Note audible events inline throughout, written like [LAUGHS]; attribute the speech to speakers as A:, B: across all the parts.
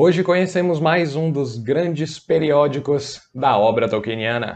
A: Hoje conhecemos mais um dos grandes periódicos da obra tolkieniana.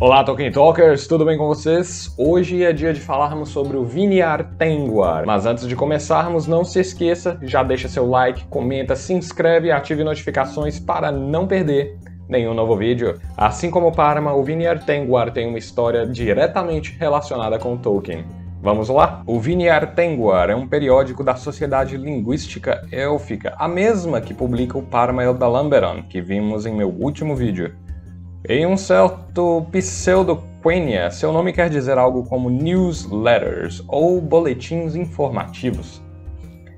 A: Olá Tolkien Talkers, tudo bem com vocês? Hoje é dia de falarmos sobre o Viniar Tengwar. Mas antes de começarmos, não se esqueça, já deixa seu like, comenta, se inscreve e ative notificações para não perder nenhum novo vídeo. Assim como Parma, o Viniar Tengwar tem uma história diretamente relacionada com Tolkien. Vamos lá? O Viniar Tengwar é um periódico da Sociedade Linguística Élfica, a mesma que publica o Parma Eldalamberon, que vimos em meu último vídeo. Em um certo pseudo-Quenya, seu nome quer dizer algo como newsletters ou boletins informativos.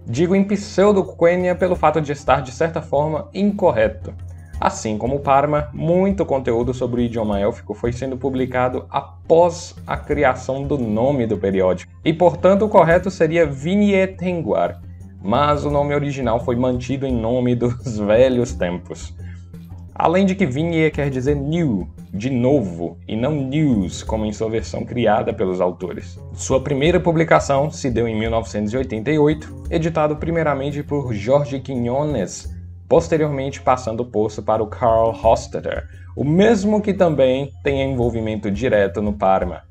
A: Digo em pseudo-Quenya pelo fato de estar de certa forma incorreto. Assim como Parma, muito conteúdo sobre o idioma élfico foi sendo publicado após a criação do nome do periódico. E portanto o correto seria Vinietenguar, mas o nome original foi mantido em nome dos [LAUGHS] velhos tempos. Além de que Vinye quer dizer new, de novo, e não news, como em sua versão criada pelos autores. Sua primeira publicação se deu em 1988, editado primeiramente por Jorge Quinones, posteriormente passando o posto para o Carl Hostetter, o mesmo que também tem envolvimento direto no Parma.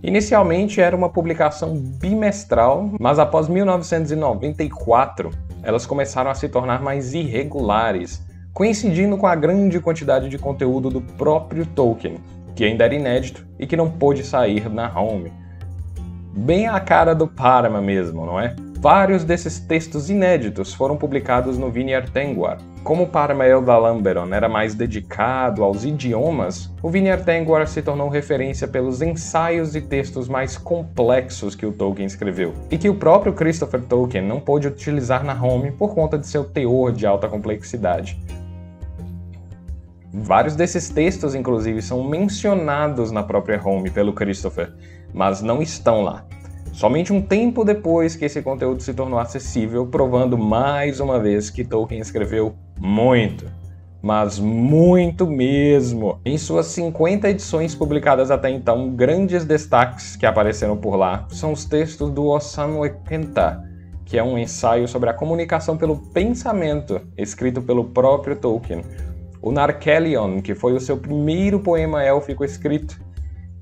A: Inicialmente era uma publicação bimestral, mas após 1994 elas começaram a se tornar mais irregulares, coincidindo com a grande quantidade de conteúdo do próprio Tolkien, que ainda era inédito e que não pôde sair na home. Bem a cara do Parama mesmo, não é? Vários desses textos inéditos foram publicados no Viniar Tengwar. Como o Paramael da Lamberon era mais dedicado aos idiomas, o Viniar Tengwar se tornou referência pelos ensaios e textos mais complexos que o Tolkien escreveu, e que o próprio Christopher Tolkien não pôde utilizar na home por conta de seu teor de alta complexidade. Vários desses textos, inclusive, são mencionados na própria home pelo Christopher, mas não estão lá. Somente um tempo depois que esse conteúdo se tornou acessível, provando mais uma vez que Tolkien escreveu muito, mas muito mesmo. Em suas 50 edições publicadas até então, grandes destaques que apareceram por lá são os textos do Osamu Ekenta, que é um ensaio sobre a comunicação pelo pensamento, escrito pelo próprio Tolkien, o Narkelion, que foi o seu primeiro poema élfico escrito,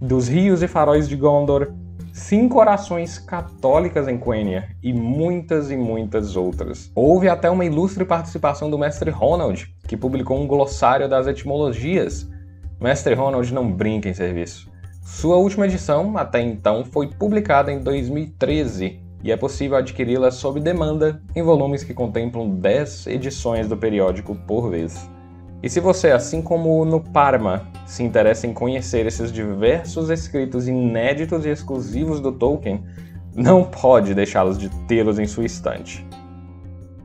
A: dos rios e faróis de Gondor, cinco orações católicas em Quenya e muitas e muitas outras. Houve até uma ilustre participação do mestre Ronald, que publicou um glossário das etimologias. Mestre Ronald não brinca em serviço. Sua última edição, até então, foi publicada em 2013 e é possível adquiri-la sob demanda em volumes que contemplam 10 edições do periódico por vez. E se você, assim como no Parma, se interessa em conhecer esses diversos escritos inéditos e exclusivos do Tolkien, não pode deixá-los de tê-los em sua estante.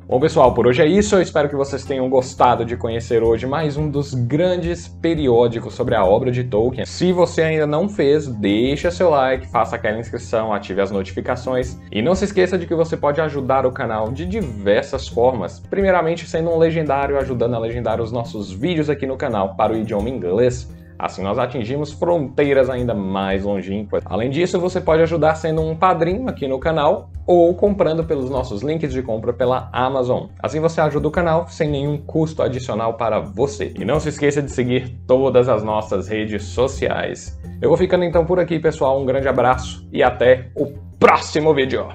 A: Bom, pessoal, por hoje é isso. Eu espero que vocês tenham gostado de conhecer hoje mais um dos grandes periódicos sobre a obra de Tolkien. Se você ainda não fez, deixa seu like, faça aquela inscrição, ative as notificações e não se esqueça de que você pode ajudar o canal de diversas formas. Primeiramente, sendo um legendário, ajudando a legendar os nossos vídeos aqui no canal para o idioma inglês. Assim nós atingimos fronteiras ainda mais longínquas. Além disso, você pode ajudar sendo um padrinho aqui no canal ou comprando pelos nossos links de compra pela Amazon. Assim você ajuda o canal sem nenhum custo adicional para você. E não se esqueça de seguir todas as nossas redes sociais. Eu vou ficando então por aqui, pessoal. Um grande abraço e até o próximo vídeo.